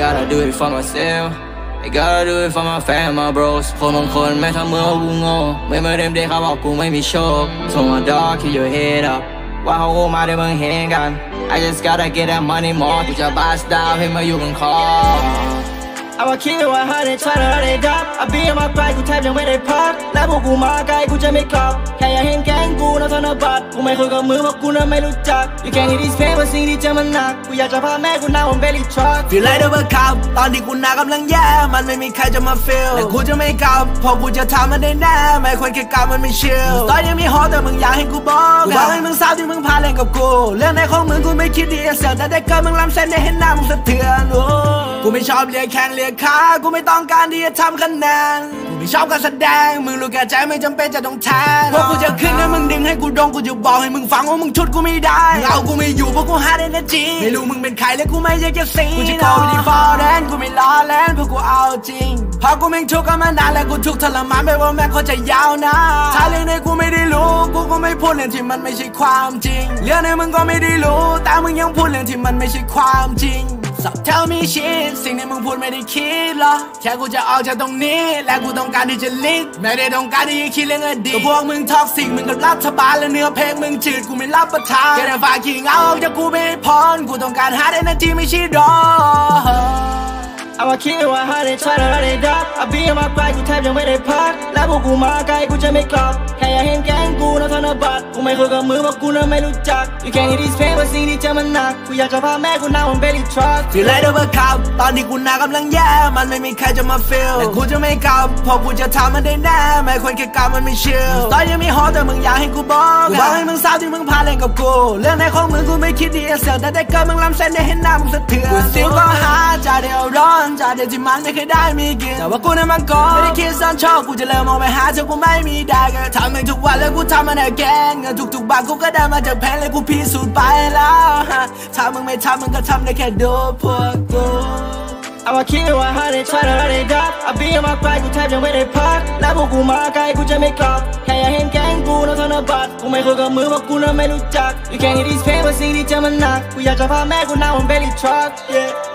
gotta do it for myself I gotta do it for my fam my bros คนบางคนไม่ทำเมื่อกูโง่ไม่เหมื่อนเดิมที่เขาบอกกูไม่มีโชค So my dog keep your head up ว่าเขาโง่มาได้มึงเห็นกัน I just gotta get that money more กูจะ bust down ให้มาอยู่บนคอ I will keep it 100 try to let it drop I be on my pride กูแทบยังไม่ได้พัก และพวกกูมาไกลกูจะไม่กลับ แค่อยากเห็นแก๊งกูนะธนบัตรกูไม่คุยกับมือเพราะกูน่ะไม่รู้จัก You can't hear this pain เพราะสิ่งที่เจอมันหนัก กูอยากจะพาแม่กูนั่งบน belly truck ฟีลเลยเดอร์เบอร์คับตอนที่กูหนากำลังแย่ มันไม่มีใครจะมาฟีลแต่กูจะไม่กลับเพราะกูจะทำมันได้แน่ ไม่ควรแค่กลับมันไม่ชิลตอนยังมีฮอแต่มึงอยากให้กูบอกกูบอกให้มึงทราบที่มึงพาเล่นกับกู เรื่องในของมึงกูไม่คิดดีเสียแต่ได้เกิดมึงลำเส้นได้เห็นหน้ามึงสะเทือนโอ้ กูไม่ชอบเลียแข้งเลียขา กูไม่ต้องการที่จะทำคะแนน กูไม่ชอบการแสดง มึงรู้แก่ใจไม่จำเป็นจะต้องแทนเพราะกูจะขึ้นให้มึงดึงให้กูดงกูจะบอกให้มึงฟังว่ามึงชุดกูไม่ได้มึงเอากูไม่อยู่เพราะกูหาได้นะจริงไม่รู้มึงเป็นใครและกูไม่อยากจะสิงกูจะเข้าไปที่ฟอร์เรนกูไม่ล้อเล่นเพราะกูเอาจริงเพราะกูแม่งทุกข์กันมานานและกูทุกข์ทรมานไม่ว่าแม่งเขาจะยาวนะถ้าเรื่องในกูไม่ได้รู้ กูก็ไม่พูดเรื่องที่มันไม่ใช่ความจริง เรื่องในมึงก็ไม่ได้รู้ แต่มึงยังพูดเรื่องที่มันไม่ใช่ความจริง So tell me shit สิ่งที่มึงพูดไม่ได้คิดหรอแค่กูจะออกจากตรงนี้ และกูต้องการที่จะลิกไม่ได้ต้องการที่จะคิดเรื่องอดีตก็พวกมึงท็อกซิกมึงกับรัฐบาลและเนื้อเพลงมึงจืดกูไม่รับประทานแค่ได้ฝากขี้เงาออกจากกูไม่ให้นกูต้องการหาได้นาทีไม่ใช่รอ I will keep it 100 try to let it drop I be on my pride กูแทบยังไม่ได้พัก และพวกกูมาไกลกูจะไม่กลับ แค่อยากเห็นแก๊งกูนะธนบัตรกูไม่คุยกับมือเพราะกูน่ะไม่รู้จัก You can't hear this pain เพราะสิ่งที่เจอมันหนัก กูอยากจะพาแม่กูนั่งบน belly truck ฟีลเลยเดอร์เบอร์คับตอนที่กูหนากำลังแย่ มันไม่มีใครจะมาฟีลแต่กูจะไม่กลับเพราะกูจะทำมันได้แน่ไม่ควรแค่กลับมันไม่ชิลตอนยังมีฮอแต่มึงอยากให้กูบอกกูบอกให้มึงทราบที่มึงพาเล่นกับกูเรื่องในของมึงกูไม่คิดดีเสียแต่ได้เกิดมึงลำเส้นได้เห็นหน้ามึงสะเทือนกูสิวก็หาจากเดียวร้อนจากเดี๋ยวที่มันไม่เคยได้มีกินแต่ว่ากูนั้นมันก็ไม่ได้คิดซ่อนชอบกูจะเริ่มมองไปหาเธอกูไม่มีได้ก็ทำมันทุกวันแล้วกูทำมันแกงเงินทุกๆบาทกูก็ได้มาจากแพงเลยกูพิสูจน์ไปแล้วถ้ามึงไม่ทำมึงก็ทำได้แค่ดูพวกกู I will keep it 100 try to let it drop I be on my pride กูแทบยังไม่ได้พักและพวกกูมาไกลกูจะไม่กลับแค่อยากเห็นแก๊งกูนะธนบัตรกูไม่คุยกับมือเพราะกูน่ะไม่รู้จัก You can't hear this pain เพราะสิ่งที่เจอมันหนัก กูอยากจะพาแม่กูนั่งบน belly truck yeah